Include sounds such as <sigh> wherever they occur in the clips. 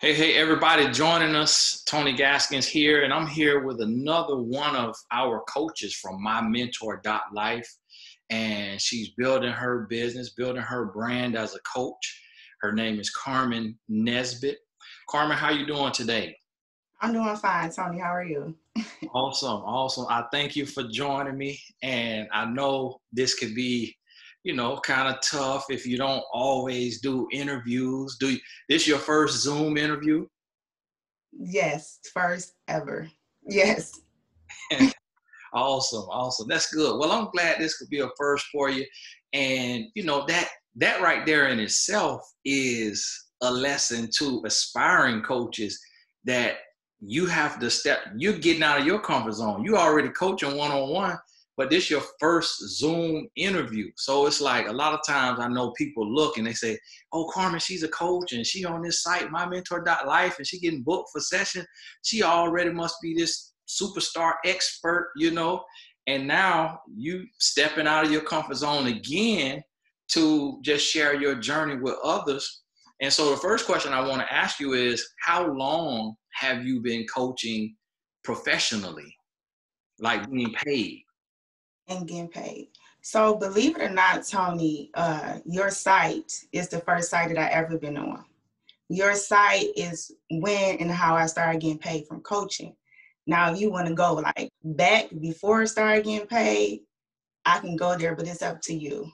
Hey, hey, everybody joining us. Tony Gaskins here, and I'm here with another one of our coaches from My Mentor Life. And she's building her business, building her brand as a coach. Her name is Carmen Nesbitt. Carmen, how you doing today? I'm doing fine, Tony. How are you? <laughs> awesome, awesome. I thank you for joining me. And I know this could be you know, kind of tough if you don't always do interviews. Do you, this your first Zoom interview? Yes, first ever. Yes. <laughs> awesome, awesome. That's good. Well, I'm glad this could be a first for you. And you know that that right there in itself is a lesson to aspiring coaches that you have to step. You're getting out of your comfort zone. You already coaching one on one but this your first Zoom interview. So it's like a lot of times I know people look and they say, "Oh, Carmen, she's a coach and she on this site, mymentor.life, and she getting booked for session. She already must be this superstar expert, you know." And now you stepping out of your comfort zone again to just share your journey with others. And so the first question I want to ask you is, how long have you been coaching professionally, like being paid? And getting paid. So believe it or not, Tony, uh, your site is the first site that I ever been on. Your site is when and how I started getting paid from coaching. Now, if you want to go like back before I started getting paid, I can go there, but it's up to you.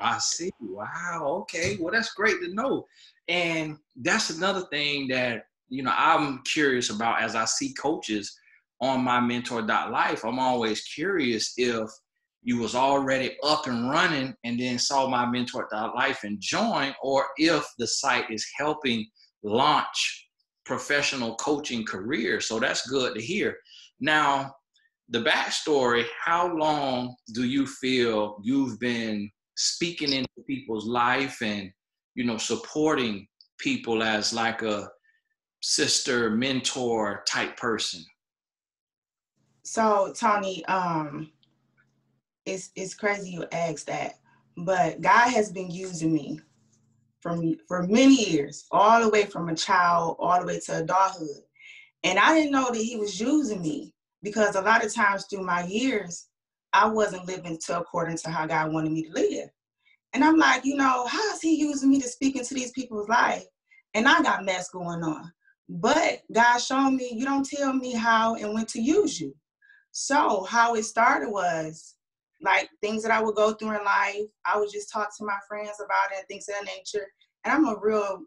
I see. Wow. Okay. Well, that's great to know. And that's another thing that, you know, I'm curious about as I see coaches on my mentor.life, I'm always curious if you was already up and running and then saw my mentor.life and joined, or if the site is helping launch professional coaching careers. So that's good to hear. Now, the backstory, how long do you feel you've been speaking into people's life and you know supporting people as like a sister mentor type person so Tony, um, it's it's crazy you asked that, but God has been using me from for many years, all the way from a child all the way to adulthood, and I didn't know that He was using me because a lot of times through my years, I wasn't living to according to how God wanted me to live, and I'm like, you know, how is He using me to speak into these people's life? And I got mess going on. But God showed me, you don't tell me how and when to use you. So how it started was like things that I would go through in life. I would just talk to my friends about it and things of that nature. And I'm a real,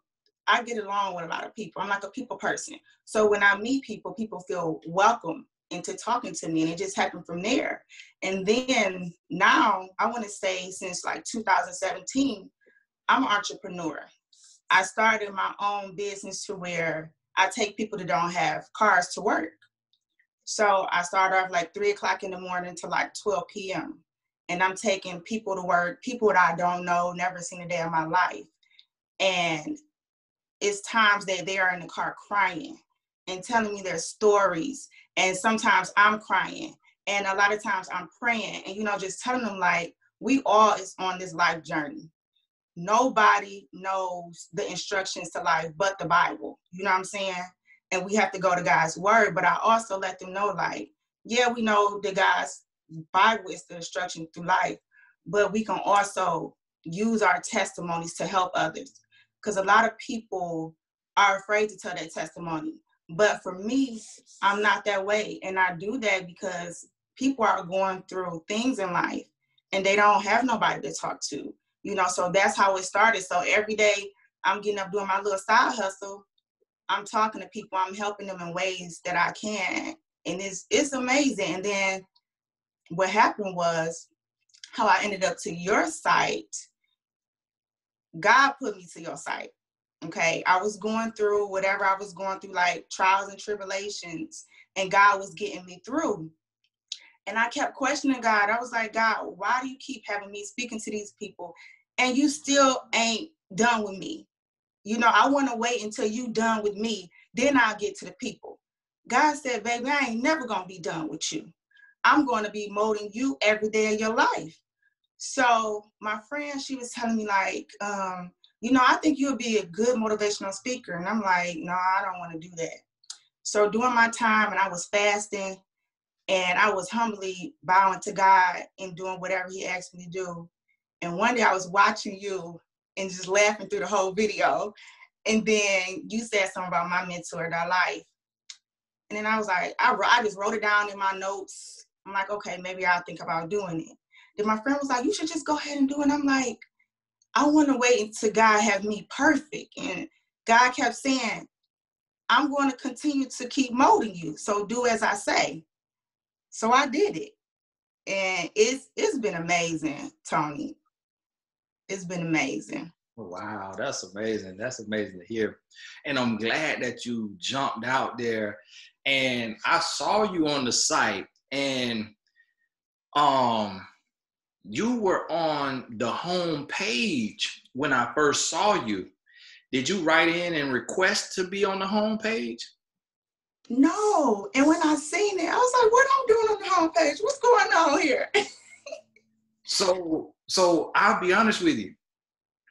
I get along with a lot of people. I'm like a people person. So when I meet people, people feel welcome into talking to me and it just happened from there. And then now I want to say since like 2017, I'm an entrepreneur. I started my own business to where I take people that don't have cars to work. So I start off like three o'clock in the morning to like 12 p.m. And I'm taking people to work, people that I don't know, never seen a day of my life. And it's times that they are in the car crying and telling me their stories. And sometimes I'm crying. And a lot of times I'm praying and, you know, just telling them like, we all is on this life journey. Nobody knows the instructions to life but the Bible. You know what I'm saying? And we have to go to God's word. But I also let them know, like, yeah, we know the God's Bible is the instruction through life, but we can also use our testimonies to help others. Because a lot of people are afraid to tell their testimony. But for me, I'm not that way. And I do that because people are going through things in life and they don't have nobody to talk to. You know, so that's how it started. So every day I'm getting up doing my little side hustle I'm talking to people, I'm helping them in ways that I can. And it's it's amazing. And then what happened was how I ended up to your site. God put me to your site. Okay. I was going through whatever I was going through, like trials and tribulations, and God was getting me through. And I kept questioning God. I was like, God, why do you keep having me speaking to these people and you still ain't done with me? You know, I want to wait until you done with me, then I'll get to the people. God said, baby, I ain't never gonna be done with you. I'm going to be molding you every day of your life. So my friend, she was telling me like, um, you know, I think you'll be a good motivational speaker. And I'm like, no, I don't want to do that. So during my time and I was fasting and I was humbly bowing to God and doing whatever he asked me to do. And one day I was watching you and just laughing through the whole video. And then you said something about my mentor, their life. And then I was like, I, I just wrote it down in my notes. I'm like, okay, maybe I'll think about doing it. Then my friend was like, you should just go ahead and do it. I'm like, I want to wait until God have me perfect. And God kept saying, I'm going to continue to keep molding you. So do as I say. So I did it. And it's it's been amazing, Tony. It's been amazing. Wow, that's amazing. That's amazing to hear. And I'm glad that you jumped out there and I saw you on the site and um you were on the home page when I first saw you. Did you write in and request to be on the home page? No. And when I seen it, I was like, what I'm doing on the home page? What's going on here? <laughs> so so I'll be honest with you.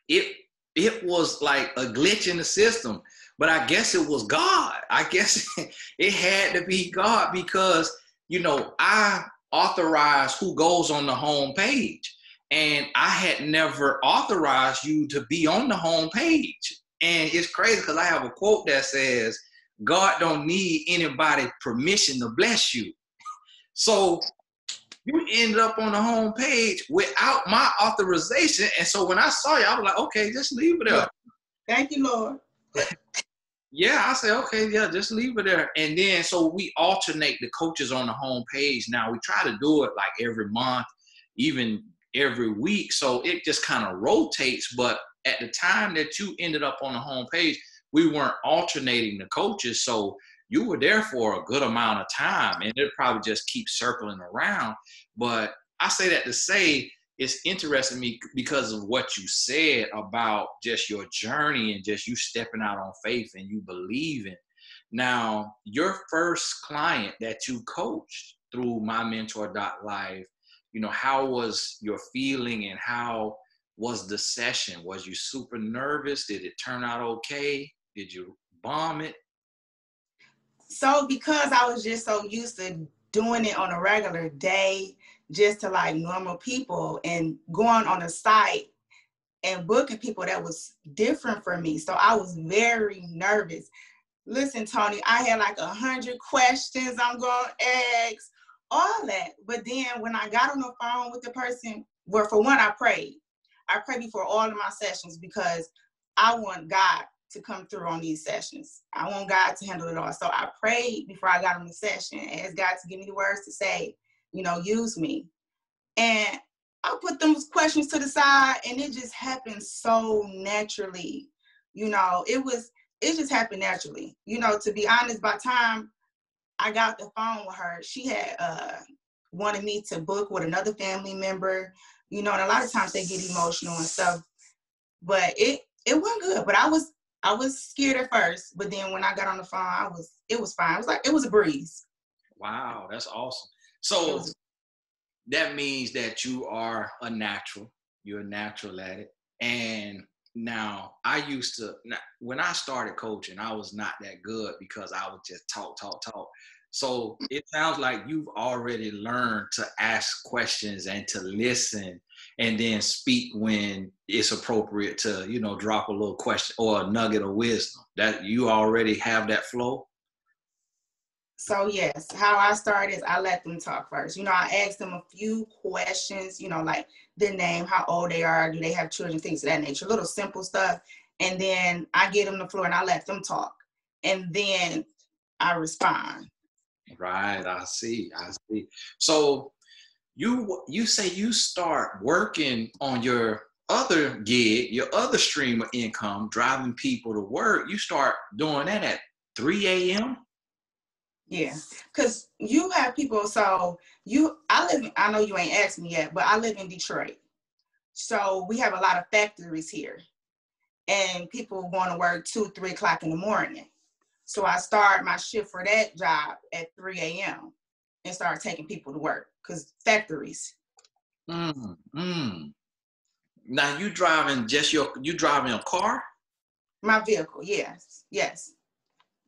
It it was like a glitch in the system, but I guess it was God. I guess <laughs> it had to be God because you know I authorize who goes on the home page. And I had never authorized you to be on the home page. And it's crazy because I have a quote that says, God don't need anybody permission to bless you. <laughs> So you ended up on the home page without my authorization. And so when I saw you, I was like, okay, just leave it there. Thank you, Lord. yeah, I said, okay, yeah, just leave it there. And then so we alternate the coaches on the home page. Now we try to do it like every month, even every week. So it just kind of rotates. But at the time that you ended up on the home page, we weren't alternating the coaches. So you were there for a good amount of time and it probably just keeps circling around. But I say that to say it's interesting me because of what you said about just your journey and just you stepping out on faith and you believing. Now, your first client that you coached through my mentor life, you know, how was your feeling and how was the session? Was you super nervous? Did it turn out okay? Did you bomb it? So because I was just so used to doing it on a regular day, just to like normal people and going on a site and booking people that was different for me. So I was very nervous. Listen, Tony, I had like a hundred questions I'm gonna ask, all that. But then when I got on the phone with the person, well, for one, I prayed. I prayed before all of my sessions because I want God to come through on these sessions. I want God to handle it all. So I prayed before I got on the session, asked God to give me the words to say, you know, use me. And I put those questions to the side and it just happened so naturally. You know, it was, it just happened naturally. You know, to be honest, by time I got the phone with her, she had uh wanted me to book with another family member, you know, and a lot of times they get emotional and stuff. But it it went good. But I was I was scared at first, but then when I got on the phone, I was it was fine. It was like it was a breeze. Wow, that's awesome. So that means that you are a natural. You're a natural at it. And now I used to when I started coaching, I was not that good because I would just talk, talk, talk. So it sounds like you've already learned to ask questions and to listen and then speak when it's appropriate to, you know, drop a little question or a nugget of wisdom. That you already have that flow. So yes, how I start is I let them talk first. You know, I ask them a few questions, you know, like their name, how old they are, do they have children, things of that nature, little simple stuff. And then I get them the floor and I let them talk. And then I respond. Right, I see. I see. So you you say you start working on your other gig, your other stream of income, driving people to work. You start doing that at 3 a.m. Yeah, because you have people. So you, I live. I know you ain't asked me yet, but I live in Detroit. So we have a lot of factories here, and people want to work two, three o'clock in the morning. So I start my shift for that job at 3 a.m. and start taking people to work because factories. Mm, mm. Now you driving just your you driving a car? My vehicle, yes, yes.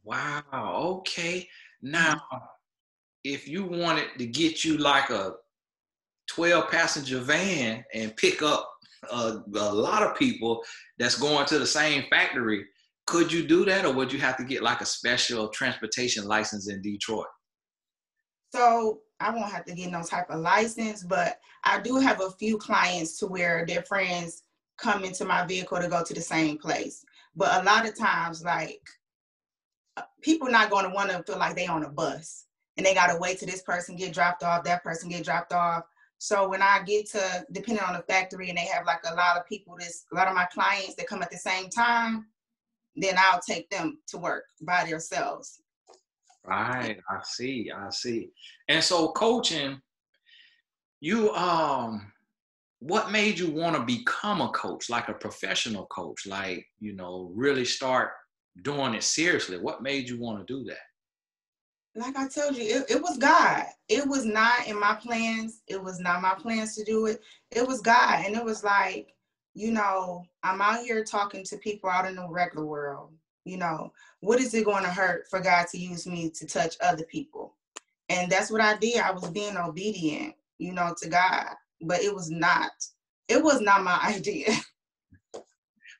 Wow. Okay. Now, if you wanted to get you like a 12 passenger van and pick up a, a lot of people that's going to the same factory, could you do that or would you have to get like a special transportation license in Detroit? So I won't have to get no type of license, but I do have a few clients to where their friends come into my vehicle to go to the same place. But a lot of times, like uh, people not going to want to feel like they on a bus and they got to wait till this person get dropped off, that person get dropped off. So when I get to, depending on the factory, and they have like a lot of people, this a lot of my clients that come at the same time, then I'll take them to work by themselves. Right, I see, I see. And so coaching, you um what made you want to become a coach, like a professional coach, like, you know, really start doing it seriously? What made you want to do that? like I told you, it, it was God. It was not in my plans. It was not my plans to do it. It was God. And it was like, you know, I'm out here talking to people out in the regular world. You know, what is it going to hurt for God to use me to touch other people? And that's what I did. I was being obedient, you know, to God. But it was not, it was not my <laughs> idea.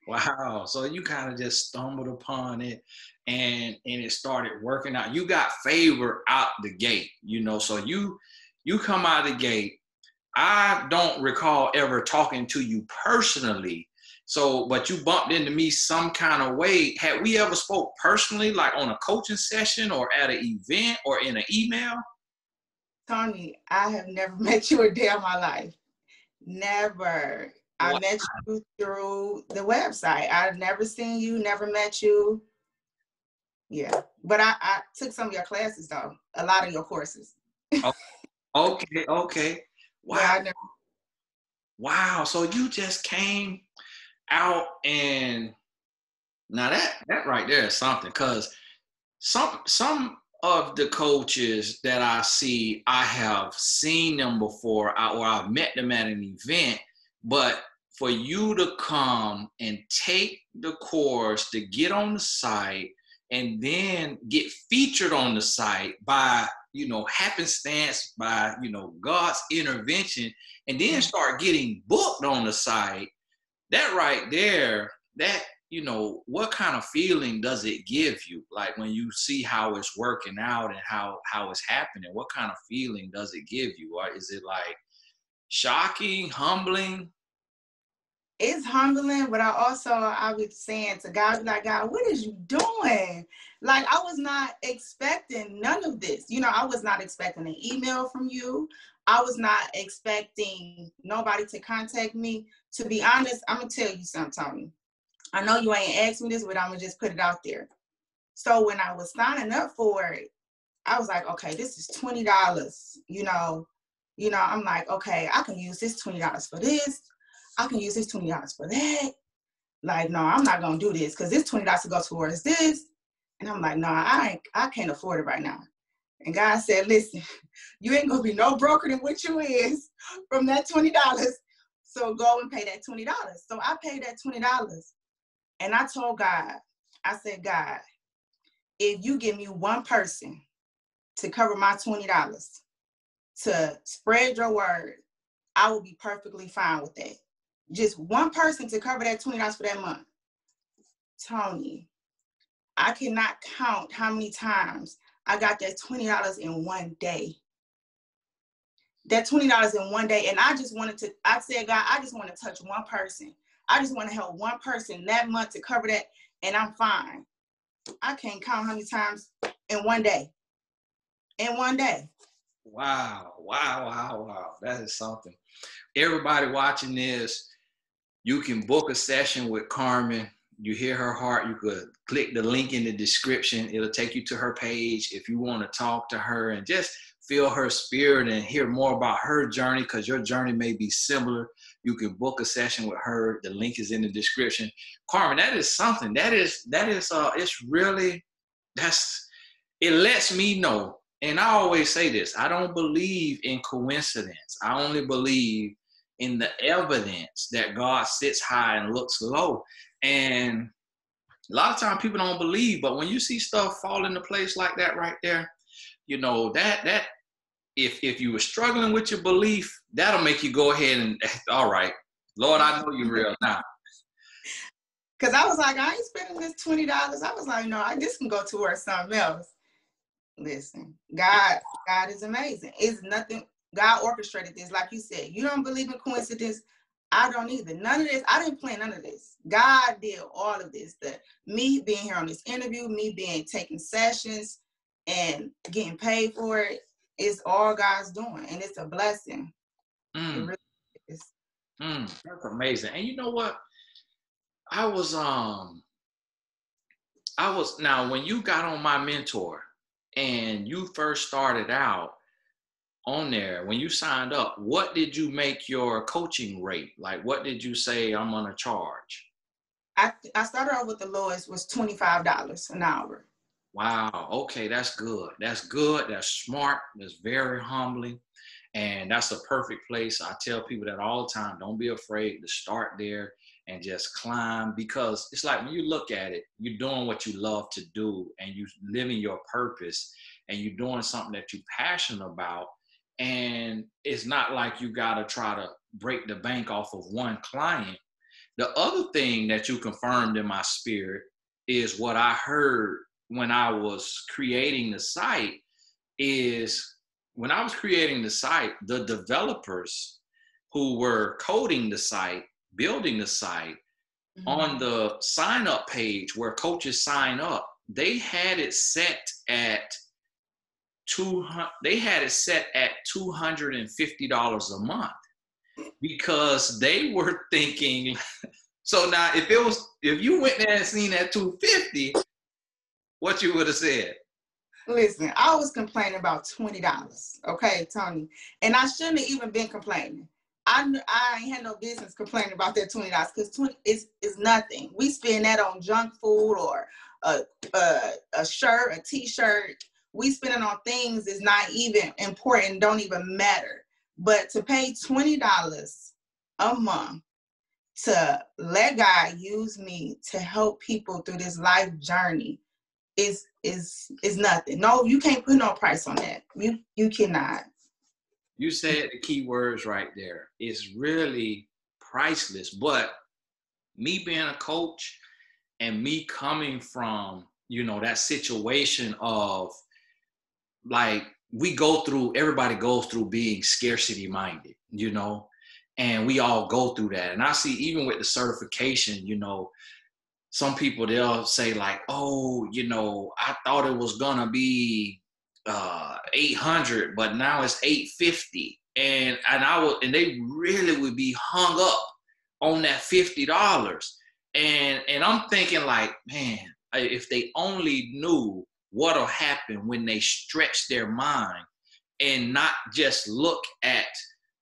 Wow. So you kind of just stumbled upon it and and it started working out. You got favor out the gate, you know. So you you come out the gate. I don't recall ever talking to you personally. So, but you bumped into me some kind of way. Had we ever spoke personally, like on a coaching session or at an event or in an email? Tony, I have never <laughs> met you a day in my life. Never. I met you through the website. I've never seen you, never met you. Yeah, but I, I took some of your classes though, a lot of your courses. <laughs> Oh, okay, okay, okay. Wow. Wow. So you just came out and now that that right there is something because some some of the coaches that I see, I have seen them before or I've met them at an event, but for you to come and take the course to get on the site and then get featured on the site by you know happenstance by you know god's intervention and then mm-hmm. start getting booked on the site that right there that you know what kind of feeling does it give you like when you see how it's working out and how how it's happening what kind of feeling does it give you or is it like shocking humbling it's humbling, but I also I was saying to God, like God, what is you doing? Like I was not expecting none of this. You know, I was not expecting an email from you. I was not expecting nobody to contact me. To be honest, I'm gonna tell you something, Tony. I know you ain't asked me this, but I'm gonna just put it out there. So when I was signing up for it, I was like, okay, this is twenty dollars. You know, you know, I'm like, okay, I can use this twenty dollars for this. I can use this twenty dollars for that. Like, no, I'm not gonna do this because this twenty dollars to go towards this. And I'm like, no, I ain't, I can't afford it right now. And God said, listen, <laughs> you ain't gonna be no broker than what you is from that twenty dollars. So go and pay that twenty dollars. So I paid that twenty dollars, and I told God, I said, God, if you give me one person to cover my twenty dollars to spread your word, I will be perfectly fine with that just one person to cover that $20 for that month. Tony, I cannot count how many times I got that $20 in one day. That $20 in one day. And I just wanted to, I said, God, I just want to touch one person. I just want to help one person that month to cover that, and I'm fine. I can't count how many times in one day. In one day. Wow, wow, wow, wow. That is something. Everybody watching this, you can book a session with Carmen. You hear her heart. You could click the link in the description. It'll take you to her page if you want to talk to her and just feel her spirit and hear more about her journey because your journey may be similar. You can book a session with her. The link is in the description. Carmen, that is something. That is that is uh it's really that's it lets me know. And I always say this, I don't believe in coincidence. I only believe in the evidence that God sits high and looks low. And a lot of times people don't believe, but when you see stuff fall into place like that right there, you know, that that if if you were struggling with your belief, that'll make you go ahead and <laughs> all right, Lord, I know you're real now. Cause I was like, I ain't spending this twenty dollars. I was like, no, I just can go to towards something else. Listen, God, God is amazing. It's nothing. God orchestrated this, like you said. You don't believe in coincidence. I don't either. None of this. I didn't plan none of this. God did all of this. The me being here on this interview, me being taking sessions, and getting paid for it. It's all God's doing, and it's a blessing. Mm. It really is. Mm, that's amazing. And you know what? I was um I was now when you got on my mentor and you first started out on there, when you signed up, what did you make your coaching rate? Like what did you say I'm gonna charge? I, I started off with the lowest was $25 an hour. Wow. Okay, that's good. That's good. That's smart. That's very humbling. And that's a perfect place. I tell people that all the time. Don't be afraid to start there and just climb because it's like when you look at it, you're doing what you love to do and you're living your purpose and you're doing something that you're passionate about. And it's not like you got to try to break the bank off of one client. The other thing that you confirmed in my spirit is what I heard when I was creating the site is when I was creating the site, the developers who were coding the site building the site, mm-hmm. on the sign up page where coaches sign up, they had it set at two they had it set at $250 a month because they were thinking <laughs> so now if it was if you went there and seen that 250 what you would have said listen i was complaining about $20 okay tony and i shouldn't have even been complaining I I ain't had no business complaining about that twenty dollars because twenty is is nothing. We spend that on junk food or a a, a shirt, a t-shirt. We spend it on things is not even important, don't even matter. But to pay twenty dollars a month to let God use me to help people through this life journey is is is nothing. No, you can't put no price on that. You you cannot. You said the key words right there. It's really priceless. But me being a coach and me coming from, you know, that situation of like we go through, everybody goes through being scarcity minded, you know, and we all go through that. And I see even with the certification, you know, some people they'll say like, oh, you know, I thought it was gonna be uh 800 but now it's 850 and and I would and they really would be hung up on that $50 and and I'm thinking like man if they only knew what'll happen when they stretch their mind and not just look at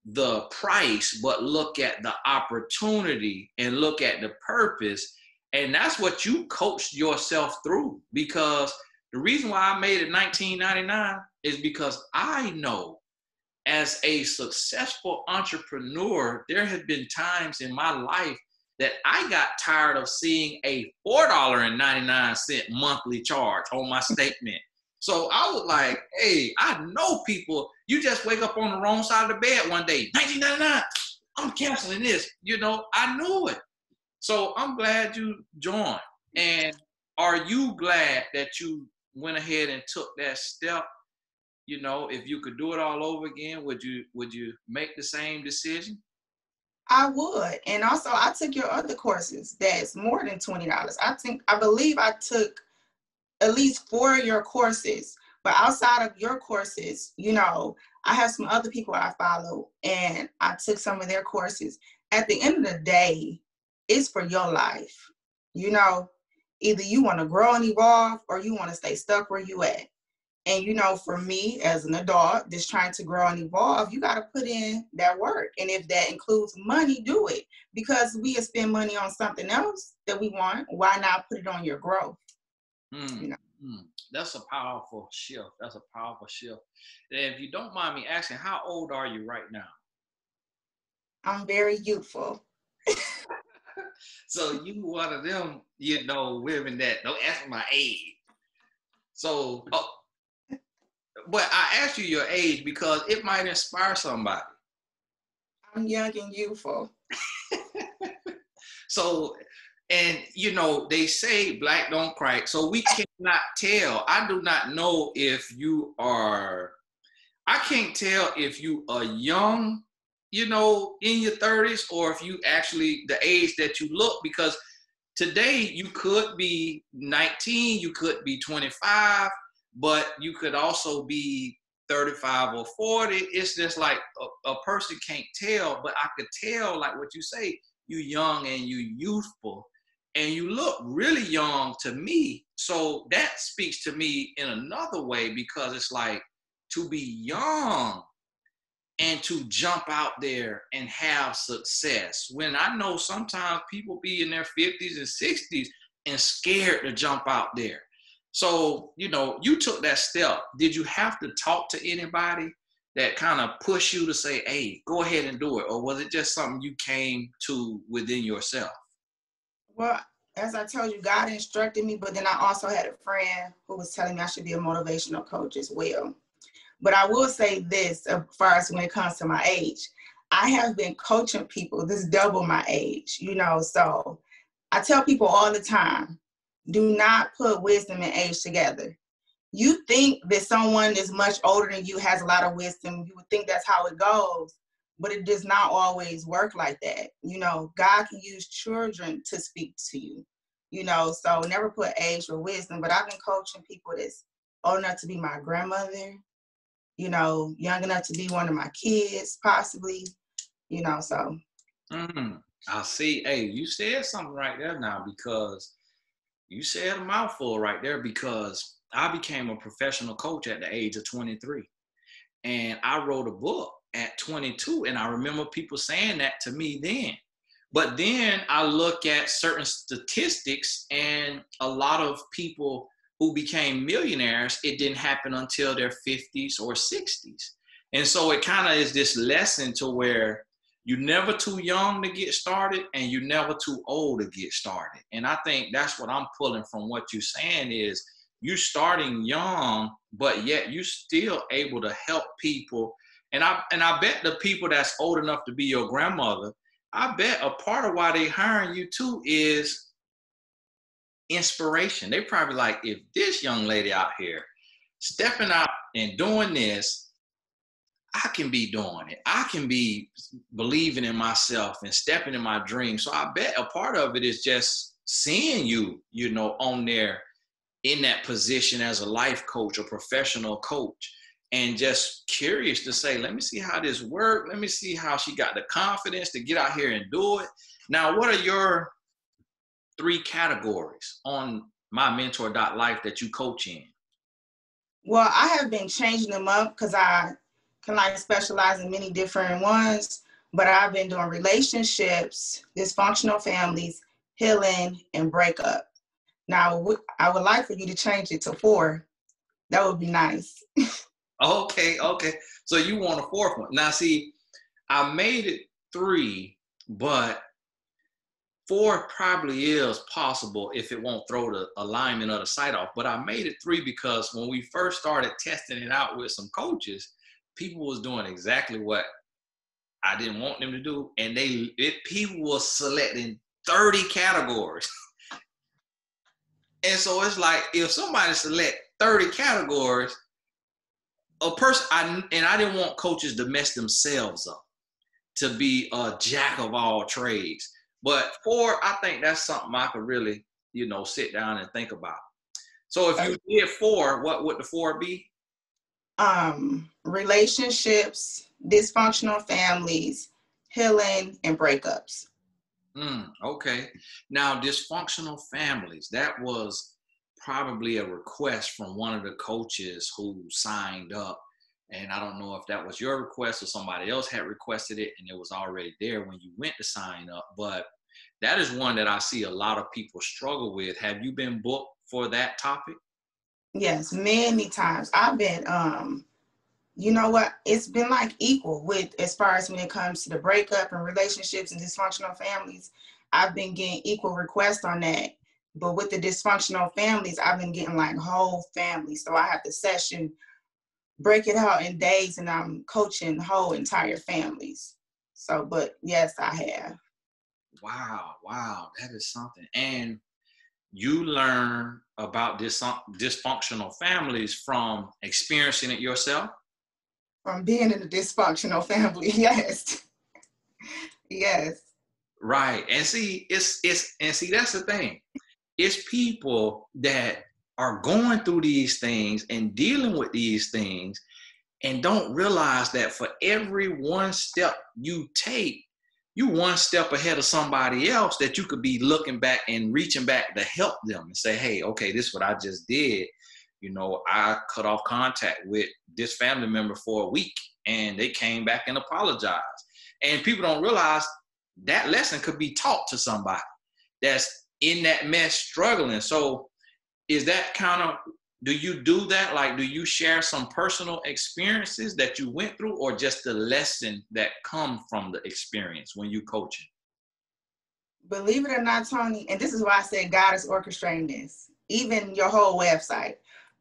the price but look at the opportunity and look at the purpose and that's what you coached yourself through because the reason why I made it 1999 is because I know as a successful entrepreneur, there have been times in my life that I got tired of seeing a $4.99 monthly charge on my statement. So I was like, hey, I know people, you just wake up on the wrong side of the bed one day, 1999, I'm canceling this. You know, I knew it. So I'm glad you joined. And are you glad that you went ahead and took that step, you know, if you could do it all over again, would you would you make the same decision? I would. And also I took your other courses that's more than $20. I think I believe I took at least four of your courses. But outside of your courses, you know, I have some other people I follow and I took some of their courses. At the end of the day, it's for your life. You know, either you want to grow and evolve or you want to stay stuck where you at. And you know, for me as an adult just trying to grow and evolve, you got to put in that work. And if that includes money, do it. Because we spend money on something else that we want, why not put it on your growth? Mm, you know? mm. That's a powerful shift. That's a powerful shift. And if you don't mind me asking, how old are you right now? I'm very youthful. <laughs> so you one of them, you know, women that don't ask for my age. So, oh, but I asked you your age because it might inspire somebody. I'm young and youthful. <laughs> so, and you know, they say black don't crack, so we cannot tell. I do not know if you are. I can't tell if you are young, you know, in your 30s, or if you actually the age that you look because today you could be 19, you could be 25, but you could also be 35 or 40. It's just like a, a person can't tell, but I could tell, like what you say, you young and you youthful and you look really young to me. So that speaks to me in another way because it's like to be young and to jump out there and have success. When I know sometimes people be in their 50s and 60s and scared to jump out there. So, you know, you took that step. Did you have to talk to anybody that kind of pushed you to say, hey, go ahead and do it? Or was it just something you came to within yourself? Well, as I told you, God instructed me, but then I also had a friend who was telling me I should be a motivational coach as well. But I will say this as far as when it comes to my age, I have been coaching people this double my age, you know. So I tell people all the time, do not put wisdom and age together. You think that someone is much older than you has a lot of wisdom, you would think that's how it goes, but it does not always work like that. You know, God can use children to speak to you, you know, so never put age or wisdom. But I've been coaching people that's old enough to be my grandmother, you know, young enough to be one of my kids, possibly, you know, so. Mm, I see. Hey, you said something right there now because you said a mouthful right there because I became a professional coach at the age of 23. And I wrote a book at 22. And I remember people saying that to me then. But then I look at certain statistics, and a lot of people who became millionaires, it didn't happen until their 50s or 60s. And so it kind of is this lesson to where you're never too young to get started and you're never too old to get started. And I think that's what I'm pulling from what you're saying is you're starting young, but yet you're still able to help people. And I and I bet the people that's old enough to be your grandmother, I bet a part of why they hiring you too is inspiration. They probably like, if this young lady out here stepping out and doing this, I can be doing it. I can be believing in myself and stepping in my dreams. So I bet a part of it is just seeing you, you know, on there in that position as a life coach, a professional coach, and just curious to say, let me see how this worked. Let me see how she got the confidence to get out here and do it. Now, what are your three categories on my mentor.life that you coach in? Well, I have been changing them up because I can like specialize in many different ones, but I've been doing relationships, dysfunctional families, healing, and breakup. Now, I would like for you to change it to four. That would be nice. <laughs> okay, okay. So you want a fourth one. Now, see, I made it three, but four probably is possible if it won't throw the alignment of the site off. But I made it three because when we first started testing it out with some coaches, people was doing exactly what I didn't want them to do, and they it, people was selecting 30 categories. <laughs> and so it's like if somebody select 30 categories, a person I and I didn't want coaches to mess themselves up to be a jack of all trades. But four, I think that's something I could really, you know, sit down and think about. So if you did four, what would the four be? um, relationships, dysfunctional families, healing, and breakups. Mm, okay. Now, dysfunctional families, that was probably a request from one of the coaches who signed up. And I don't know if that was your request or somebody else had requested it and it was already there when you went to sign up. But that is one that I see a lot of people struggle with. Have you been booked for that topic? Yes, many times. I've been um you know what? It's been like equal with as far as when it comes to the breakup and relationships and dysfunctional families. I've been getting equal requests on that. But with the dysfunctional families, I've been getting like whole families. So I have the session, break it out in days, and I'm coaching whole entire families. So, but yes, I have. Wow, wow, that is something. And you learn about this dysfunctional families from experiencing it yourself? From being in a dysfunctional family, <laughs> yes. yes. Right. And see, it's it's and see that's the thing. It's people that are going through these things and dealing with these things and don't realize that for every one step you take, you one step ahead of somebody else that you could be looking back and reaching back to help them and say, hey, okay, this is what I just did. You know, I cut off contact with this family member for a week and they came back and apologized. And people don't realize that lesson could be taught to somebody that's in that mess struggling. So is that kind of do you do that? Like, do you share some personal experiences that you went through, or just the lesson that come from the experience when you coaching? Believe it or not, Tony, and this is why I said God is orchestrating this, even your whole website,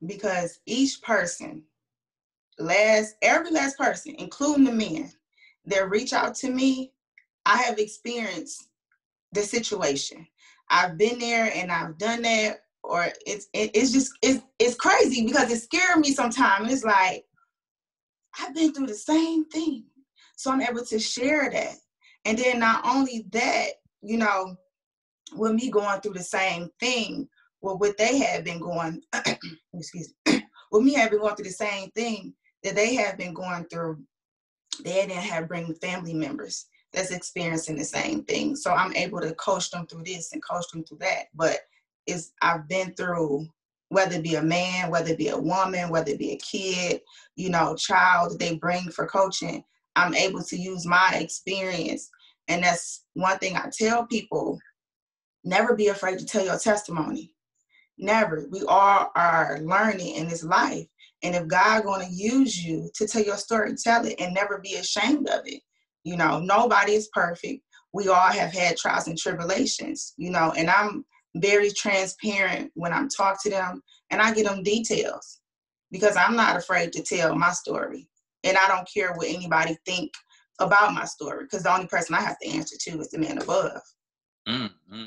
because each person, last every last person, including the men, that reach out to me, I have experienced the situation. I've been there and I've done that or it's it, it's just it's it's crazy because it scared me sometimes. And it's like I've been through the same thing, so I'm able to share that. And then not only that, you know, with me going through the same thing, well, what they have been going, <clears throat> excuse me, <clears throat> with me having going through the same thing that they have been going through, they didn't have bring family members that's experiencing the same thing. So I'm able to coach them through this and coach them through that. But is I've been through, whether it be a man, whether it be a woman, whether it be a kid, you know, child that they bring for coaching, I'm able to use my experience. And that's one thing I tell people never be afraid to tell your testimony. Never. We all are learning in this life. And if God gonna use you to tell your story, tell it and never be ashamed of it. You know, nobody is perfect. We all have had trials and tribulations, you know, and I'm very transparent when I'm talk to them and I get them details because I'm not afraid to tell my story. And I don't care what anybody think about my story because the only person I have to answer to is the man above. Mm-hmm,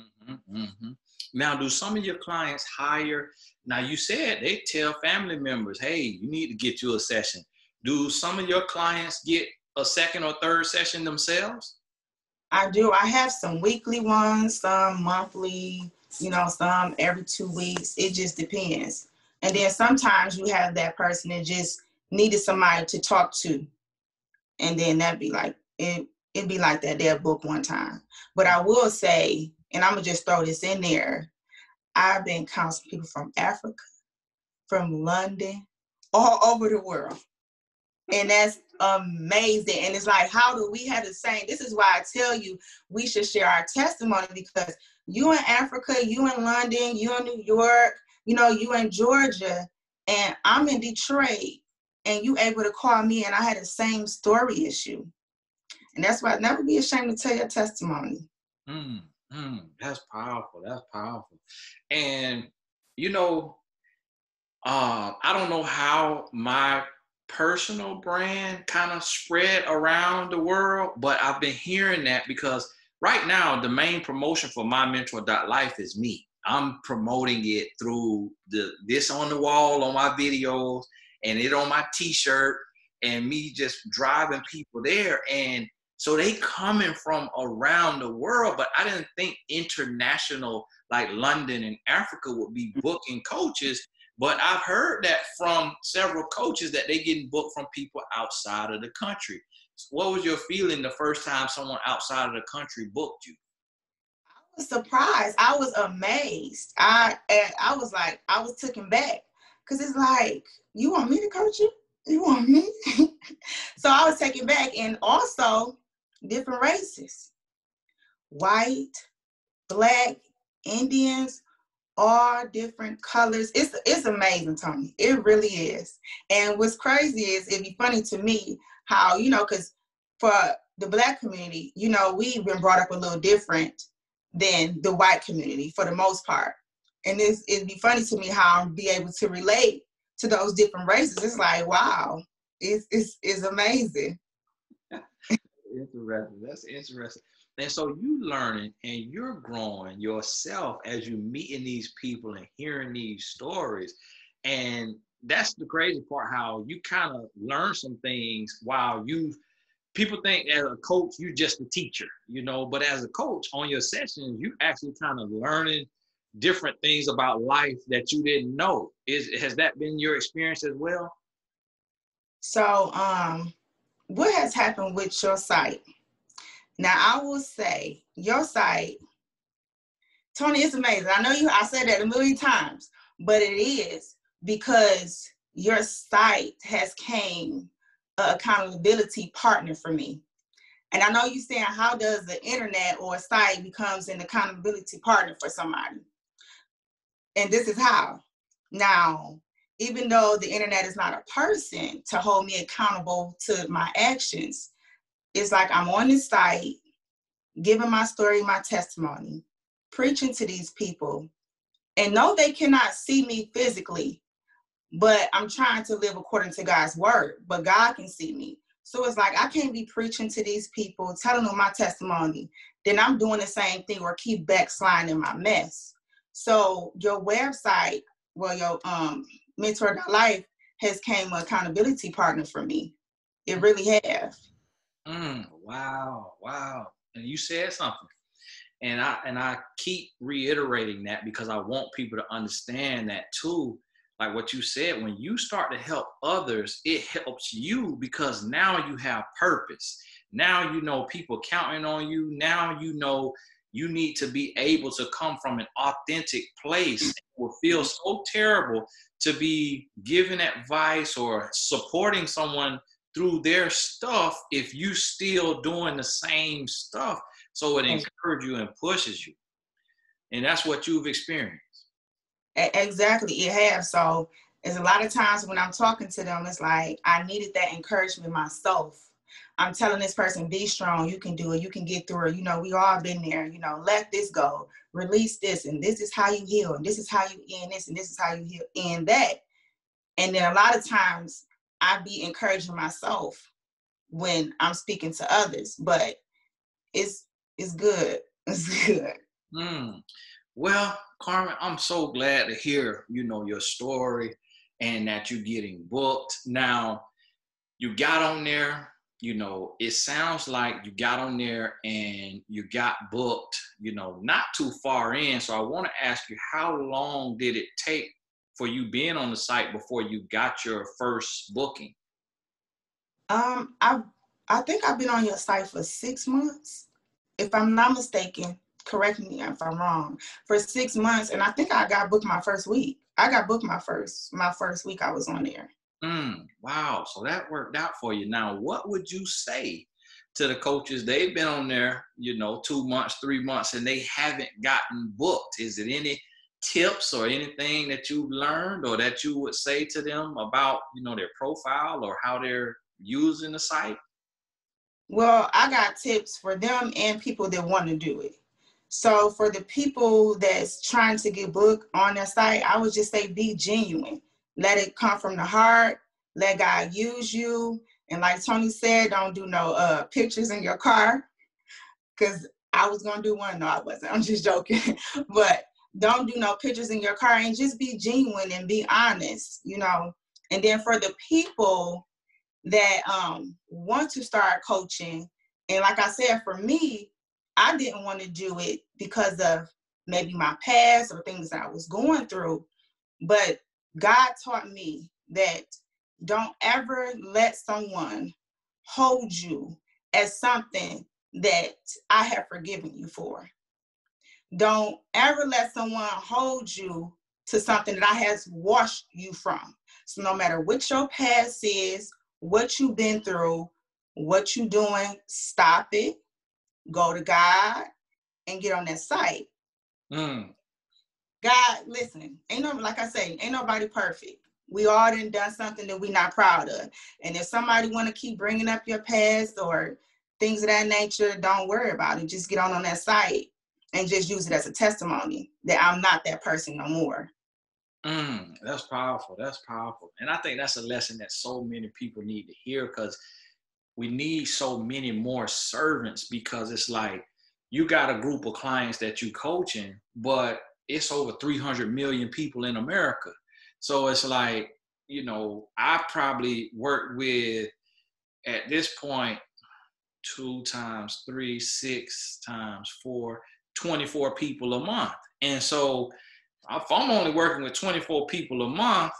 mm-hmm. Now, do some of your clients hire? Now, you said they tell family members, hey, you need to get you a session. Do some of your clients get a second or third session themselves? I do. I have some weekly ones, some monthly, you know, some every two weeks. It just depends. And then sometimes you have that person that just needed somebody to talk to. And then that'd be like it it'd be like that. They'll book one time. But I will say, and I'm gonna just throw this in there, I've been counseling people from Africa, from London, all over the world. And that's amazing. And it's like, how do we have the same? This is why I tell you we should share our testimony because you in Africa, you in London, you in New York, you know, you in Georgia, and I'm in Detroit, and you able to call me, and I had the same story issue. And that's why I'd never be ashamed to tell your testimony. Mm, mm, that's powerful. That's powerful. And you know, uh, I don't know how my personal brand kind of spread around the world, but I've been hearing that because right now the main promotion for my mentor.life is me. I'm promoting it through the this on the wall on my videos and it on my t-shirt and me just driving people there and so they coming from around the world but i didn't think international like london and africa would be mm-hmm. booking coaches but I've heard that from several coaches that they getting booked from people outside of the country. What was your feeling the first time someone outside of the country booked you? I was surprised. I was amazed. I I was like, I was taken back. Cause it's like, you want me to coach you? You want me? <laughs> so I was taken back. And also different races. White, black, Indians, all different colors. It's it's amazing, Tony. It really is. And what's crazy is it'd be funny to me how, you know, because for the black community, you know, we've been brought up a little different than the white community for the most part. And it's, it'd be funny to me how I'm be able to relate to those different races. It's like, wow, it's it's, it's amazing. <laughs> interesting. That's interesting. And so you learning and you're growing yourself as you meeting these people and hearing these stories. And that's the crazy part, how you kind of learn some things while you people think as a coach, you're just a teacher, you know, but as a coach on your sessions, you actually kind of learning different things about life that you didn't know. Is has that been your experience as well? So um what has happened with your site? Now I will say your site, Tony, it's amazing. I know you I said that a million times, but it is because your site has came accountability partner for me. And I know you're saying how does the internet or site becomes an accountability partner for somebody? And this is how. Now, even though the internet is not a person to hold me accountable to my actions, it's like I'm on this site, giving my story, my testimony, preaching to these people, and no, they cannot see me physically, but I'm trying to live according to God's word, but God can see me. So it's like I can't be preaching to these people, telling them my testimony, then I'm doing the same thing or keep backsliding in my mess. So your website, well, your um mentor life has came an accountability partner for me. It really has. Mm, wow, wow. And you said something. And I and I keep reiterating that because I want people to understand that too. Like what you said, when you start to help others, it helps you because now you have purpose. Now you know people counting on you. Now you know you need to be able to come from an authentic place. It will feel so terrible to be giving advice or supporting someone through their stuff if you still doing the same stuff. So it encourages you and pushes you. And that's what you've experienced. Exactly, it has. So there's a lot of times when I'm talking to them, it's like I needed that encouragement myself. I'm telling this person, be strong, you can do it, you can get through it. You know, we all been there, you know, let this go, release this, and this is how you heal, and this is how you end this, and this is how you heal end that. And then a lot of times I be encouraging myself when I'm speaking to others, but it's it's good. <laughs> It's good. Mm. Well, Carmen, I'm so glad to hear, you know, your story and that you're getting booked. Now, you got on there, you know, it sounds like you got on there and you got booked, you know, not too far in. So I want to ask you, how long did it take for you being on the site before you got your first booking? Um, I I think I've been on your site for six months, if I'm not mistaken. Correct me if I'm wrong. For six months, and I think I got booked my first week. I got booked my first my first week I was on there. Mm, wow. So that worked out for you. Now, what would you say to the coaches? They've been on there, you know, two months, three months, and they haven't gotten booked. Is it any tips or anything that you've learned or that you would say to them about, you know, their profile or how they're using the site? Well, I got tips for them and people that want to do it. So for the people that's trying to get booked on their site, I would just say be genuine let it come from the heart. Let God use you. And like Tony said, don't do no uh, pictures in your car. Cause I was gonna do one. No, I wasn't. <laughs> I'm just joking. <laughs> but don't do no pictures in your car and just be genuine and be honest, you know. And then for the people that um, want to start coaching, and like I said, for me, I didn't want to do it because of maybe my past or things that I was going through. But God taught me that don't ever let someone hold you as something that I have forgiven you for. Don't ever let someone hold you to something that I has washed you from. So no matter what your past is, what you've been through, what you're doing, stop it, go to God, and get on that site. Mm. God, listen, ain't no like I say, ain't nobody perfect. We all done done something that we not proud of. And if somebody want to keep bringing up your past or things of that nature, don't worry about it. Just get on on that site and just use it as a testimony that I'm not that person no more. Mm, that's powerful. That's powerful. And I think that's a lesson that so many people need to hear because we need so many more servants because it's like you got a group of clients that you coaching, but it's over 300 million people in America. So it's like, you know, I probably work with at this point two times three, six times four, 24 people a month. And so if I'm only working with 24 people a month,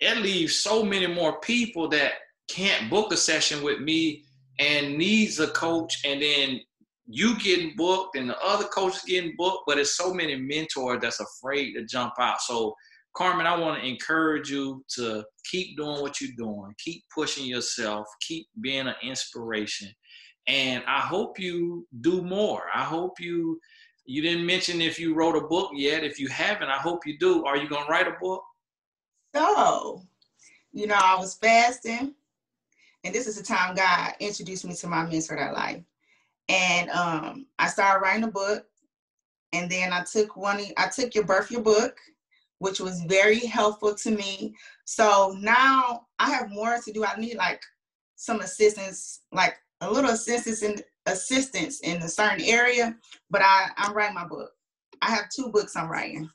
it leaves so many more people that can't book a session with me and needs a coach and then you getting booked and the other coaches getting booked, but it's so many mentors that's afraid to jump out. So Carmen, I want to encourage you to keep doing what you're doing, keep pushing yourself, keep being an inspiration. And I hope you do more. I hope you you didn't mention if you wrote a book yet. If you haven't, I hope you do. Are you gonna write a book? So, you know, I was fasting, and this is the time God introduced me to MyMentor.life. And um, I started writing a book, and then I took one. I took your birth your book, which was very helpful to me. So now I have more to do. I need like some assistance, like a little assistance in assistance in a certain area, but I, I'm writing my book. I have two books I'm writing.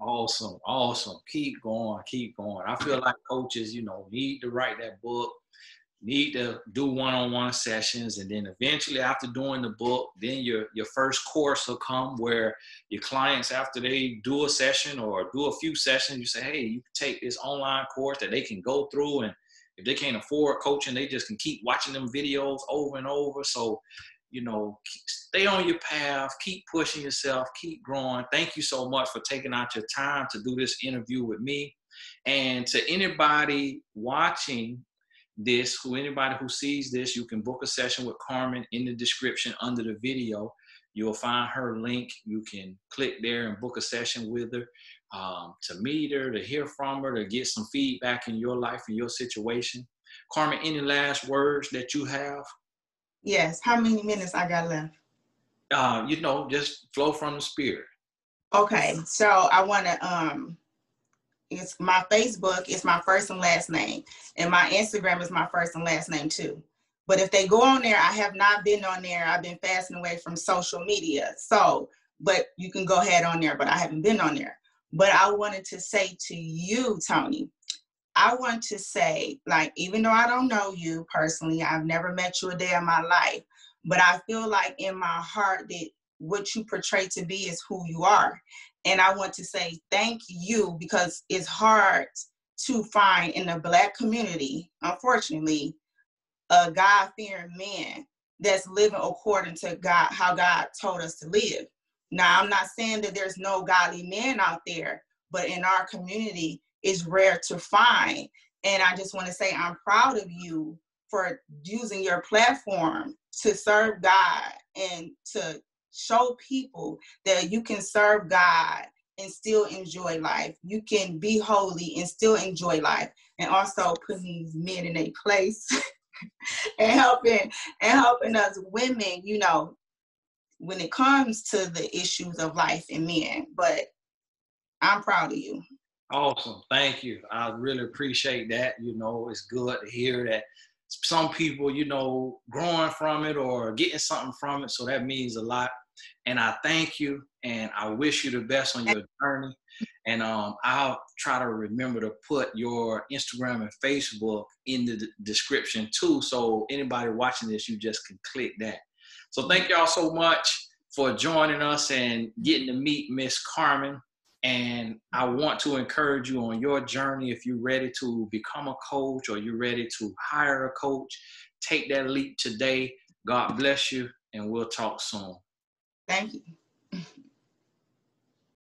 Awesome, awesome. Keep going, keep going. I feel like coaches, you know, need to write that book, need to do one-on-one sessions, and then eventually after doing the book, then your your first course will come where your clients, after they do a session or do a few sessions, you say, hey, you can take this online course that they can go through and if they can't afford coaching, they just can keep watching them videos over and over. So, you know, stay on your path, keep pushing yourself, keep growing. Thank you so much for taking out your time to do this interview with me. And to anybody watching this, who anybody who sees this, you can book a session with Carmen in the description under the video. You'll find her link. You can click there and book a session with her um, to meet her, to hear from her, to get some feedback in your life and your situation. Carmen, any last words that you have? Yes. How many minutes I got left? Uh, you know, just flow from the spirit. Okay. So I want to, um, it's my Facebook is my first and last name, and my Instagram is my first and last name too. But if they go on there, I have not been on there. I've been fasting away from social media. So, but you can go ahead on there, but I haven't been on there. But I wanted to say to you, Tony, I want to say, like, even though I don't know you personally, I've never met you a day in my life, but I feel like in my heart that what you portray to be is who you are. And I want to say thank you because it's hard to find in the Black community, unfortunately, a God fearing man that's living according to God, how God told us to live. Now, I'm not saying that there's no godly men out there, but in our community, it's rare to find. And I just want to say I'm proud of you for using your platform to serve God and to show people that you can serve God and still enjoy life. You can be holy and still enjoy life. And also putting these men in a place <laughs> and helping and helping us women, you know, when it comes to the issues of life and men. But I'm proud of you. Awesome. Thank you. I really appreciate that. You know, it's good to hear that some people, you know, growing from it or getting something from it. So that means a lot. And I thank you and I wish you the best on your journey. And um, I'll try to remember to put your Instagram and Facebook in the description too. So anybody watching this, you just can click that. So thank y'all so much for joining us and getting to meet Miss Carmen. And I want to encourage you on your journey. If you're ready to become a coach or you're ready to hire a coach, take that leap today. God bless you, and we'll talk soon. Thank you.